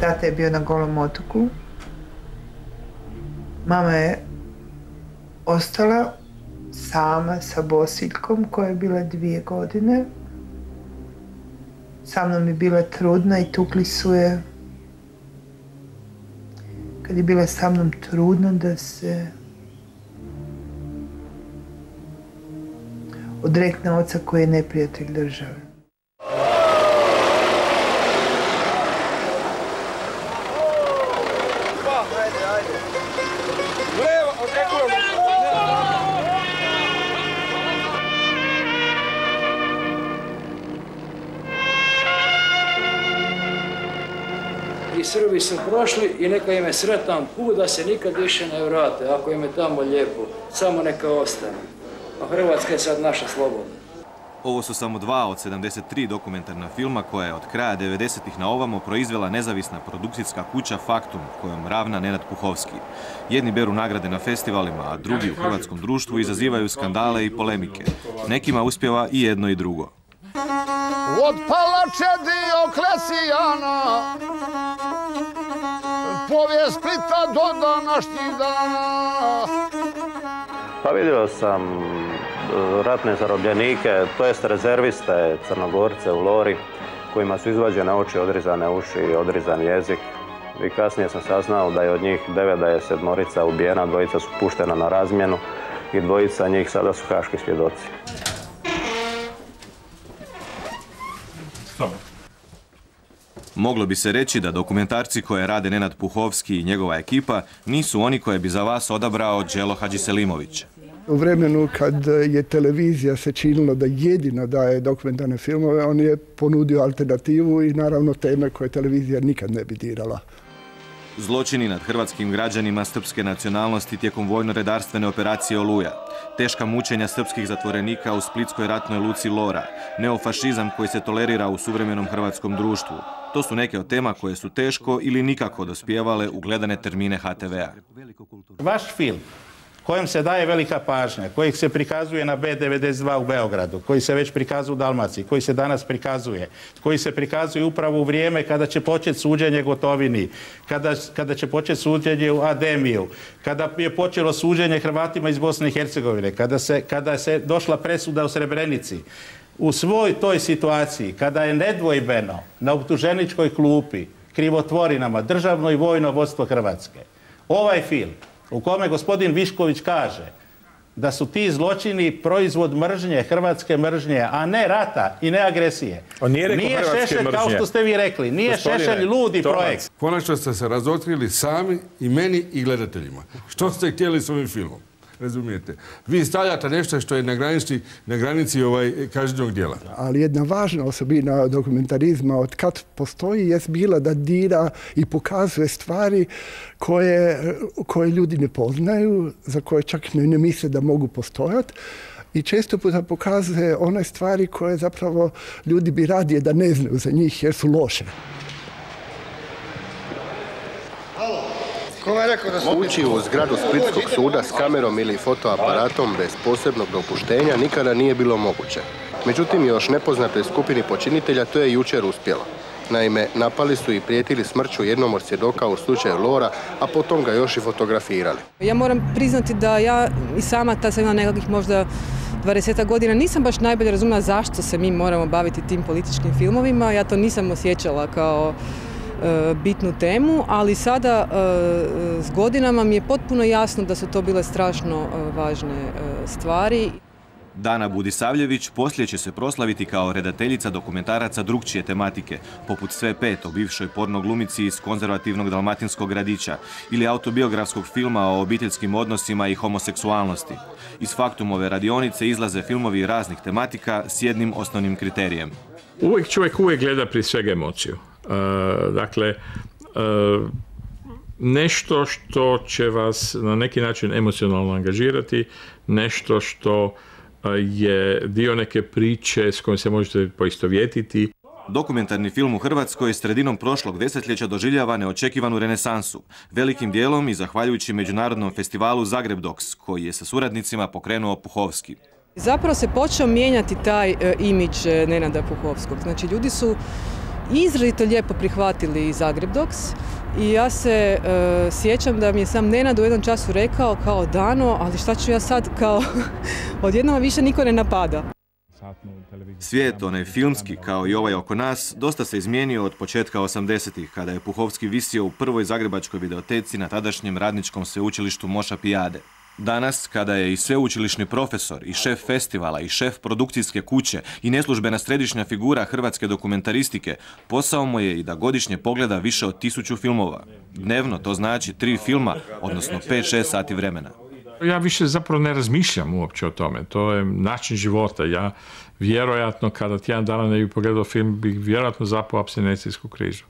Tata je bio na golom otoku. Mama je ostala sama sa Bosiljkom koja je bila dvije godine. Sa mnom je bila trudna i tukli su je kad je bila sa mnom trudna da se odrekne oca koji je neprijatelj države. I Srbi su prošli i neka im je sretan put da se nikad više ne vrate, ako im je tamo lijepo, samo neka ostane. A Hrvatska je sad naša slobodna. Ovo su samo dva od 73 dokumentarna filma koja je od kraja 90-ih na ovamo proizvela nezavisna produkcijska kuća Faktum kojom ravna Nenad Puhovski. Jedni beru nagrade na festivalima, a drugi u hrvatskom društvu izazivaju skandale i polemike. Nekima uspjeva i jedno i drugo. Od palače Dioklesijana Povijest Splita do današnjih dana Pa vidio sam e, ratne zarobljenike, to jest rezerviste crnogorce u Lori, kojima su izvađene oči, odrizane uši i odrizan jezik. I kasnije sam saznao da je od njih devet, da je sedmorica ubijena, dvojica su puštena na razmjenu i dvojica njih sada su haški svjedoci. Moglo bi se reći da dokumentarci koje rade Nenad Puhovski i njegova ekipa nisu oni koje bi za vas odabrao Đelo Hadžiselimović. U vremenu kad je televizija se činilo da jedina daje dokumentarne filmove, on je ponudio alternativu i naravno teme koje televizija nikad ne bi dirala. Zločini nad hrvatskim građanima srpske nacionalnosti tijekom vojno-redarstvene operacije Oluja, teška mučenja srpskih zatvorenika u splitskoj ratnoj luci Lora, neofašizam koji se tolerira u suvremenom hrvatskom društvu. To su neke od tema koje su teško ili nikako dospijevale u gledane termine HTV-a. Vaš film kojem se daje velika pažnja, kojih se prikazuje na B92 u Beogradu, koji se već prikazuje u Dalmaciji, koji se danas prikazuje, koji se prikazuje upravo u vrijeme kada će početi suđenje Gotovini, kada, kada će početi suđenje u Ademiju, kada je počelo suđenje Hrvatima iz Bosne i Hercegovine, kada se, kada se došla presuda u Srebrenici, u svoj toj situaciji, kada je nedvojbeno na optuženičkoj klupi krivotvorinama državno i vojno vodstvo Hrvatske, ovaj film u kome gospodin Višković kaže da su ti zločini proizvod mržnje, hrvatske mržnje, a ne rata i ne agresije. On nije rekao hrvatske Šešelj, kao što ste vi rekli, nije Gospodine, Šešelj ludi Tomac, projekt. Konačno ste se razotkrili sami i meni i gledateljima. Što ste htjeli s ovim filmom? Razumijete? Vi stavljate nešto što je na granici, na granici ovaj djela. Ali jedna važna osobina dokumentarizma od kad postoji jest bila da dira i pokazuje stvari koje, koje ljudi ne poznaju, za koje čak ne, ne misle da mogu postojati. I često puta pokazuje one stvari koje zapravo ljudi bi radije da ne znaju za njih jer su loše. Ući u zgradu Splitskog suda s kamerom ili fotoaparatom bez posebnog dopuštenja nikada nije bilo moguće. Međutim, još nepoznatoj skupini počinitelja to je jučer uspjelo. Naime, napali su i prijetili smrću jednom od svjedoka u slučaju Lora, a potom ga još i fotografirali. Ja moram priznati da ja i sama ta sam imala nekakvih možda 20 godina nisam baš najbolje razumjela zašto se mi moramo baviti tim političkim filmovima. Ja to nisam osjećala kao bitnu temu, ali sada e, s godinama mi je potpuno jasno da su to bile strašno e, važne e, stvari. Dana Budisavljević poslije će se proslaviti kao redateljica dokumentaraca drugčije tematike, poput Sve pet o bivšoj porno glumici iz konzervativnog dalmatinskog gradića ili autobiografskog filma o obiteljskim odnosima i homoseksualnosti. Iz Faktumove radionice izlaze filmovi raznih tematika s jednim osnovnim kriterijem. Uvijek čovjek uvijek gleda prije svega emociju. E, dakle, e, nešto što će vas na neki način emocionalno angažirati, nešto što e, je dio neke priče s kojom se možete poistovjetiti. Dokumentarni film u Hrvatskoj sredinom prošlog desetljeća doživljava neočekivanu renesansu, velikim dijelom i zahvaljujući Međunarodnom festivalu Zagreb Docs, koji je sa suradnicima pokrenuo Puhovski. Zapravo se počeo mijenjati taj e, imidž Nenada Puhovskog. Znači ljudi su izrazito lijepo prihvatili i Zagreb Docs i ja se e, sjećam da mi je sam Nenad u jednom času rekao kao Dano, ali šta ću ja sad kao odjednom više niko ne napada. Svijet, onaj filmski, kao i ovaj oko nas, dosta se izmijenio od početka 80-ih, kada je Puhovski visio u prvoj zagrebačkoj videoteci na tadašnjem radničkom sveučilištu Moša Pijade. Danas, kada je i sveučilišni profesor, i šef festivala, i šef produkcijske kuće, i neslužbena središnja figura hrvatske dokumentaristike, posao mu je i da godišnje pogleda više od tisuću filmova. Dnevno to znači tri filma, odnosno 5-6 sati vremena. Ja više zapravo ne razmišljam uopće o tome. To je način života. Ja vjerojatno kada tjedan dana ne bi pogledao film, bih vjerojatno zapao apstinencijsku križu.